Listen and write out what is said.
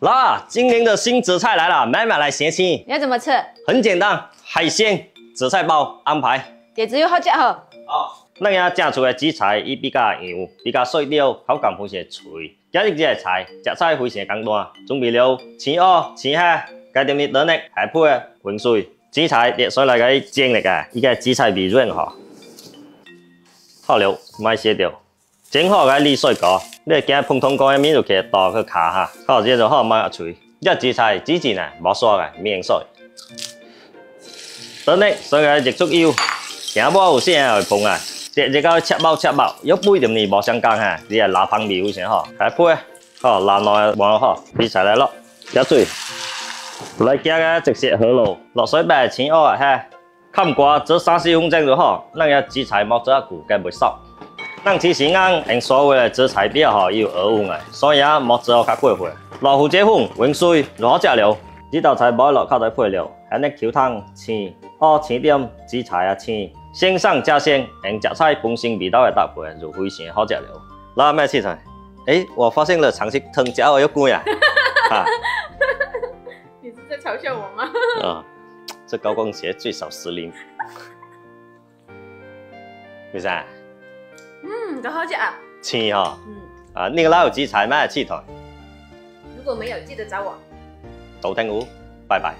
啦，今年的新紫菜来了，买买来先吃。你要怎么吃？很简单，海鲜紫菜包安排。碟子又好吃哦。好，咱遐整出的紫菜伊比较香，比较碎料，口感非常脆。今日这个菜食菜非常简单，准备了青蚵、青虾，加点米蛋液，海配的温水。紫菜热水来个煎嚟个，伊个紫菜味润吼。好了，卖卸掉。煎好个沥水锅，你惊碰通锅的面就起倒去卡哈。好，这就好卖啊脆。这紫菜之前呢，无刷个免水。蛋液水个热足油，行无有先会碰啊。这这个切包切包，要背点呢无相干哈，你系辣香味非常好。海配好辣内蛮好，紫菜来咯，加水。来加个直接河咯，落水白青蚵啊哈，看瓜做三四分钟就好。咱个紫菜莫做啊久，该袂熟。咱其实讲用所谓的紫菜表吼，有二分的，所以啊莫做较过火。落胡椒粉、温水，落好食了。这道菜要落靠在配料，安尼 Q 汤青蚵青点紫菜啊青，鲜上加鲜，用食菜本身味道的搭配就非常好食了。来，卖青菜。哎，我发现了常识汤加我又贵啊！哈。在嘲笑我吗？啊，这高跟鞋最少十厘米。为啥？嗯，都好吃啊。青哈。嗯。啊，那个老友鸡才卖气台。如果没有，记得找我。都听我，拜拜。